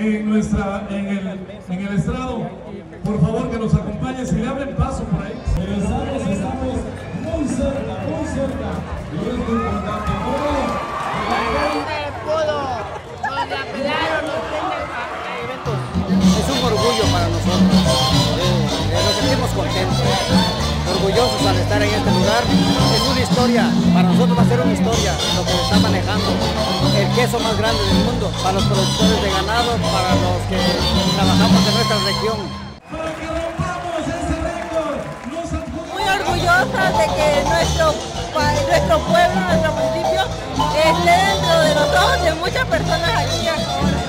en, nuestra, en, el, en el estrado. Por favor, que nos acompañen, si le abren paso por ahí. Estamos, estamos muy cerca, muy cerca. Y es muy importante. Es un orgullo para nosotros. Eh, nos sentimos contentos, orgullosos al estar en este lugar. Es una historia, para nosotros va a ser una historia lo que se está manejando. Queso más grande del mundo, para los productores de ganado, para los que trabajamos en nuestra región. Muy orgullosa de que nuestro, nuestro pueblo, nuestro municipio, esté dentro de los ojos de muchas personas aquí ahora.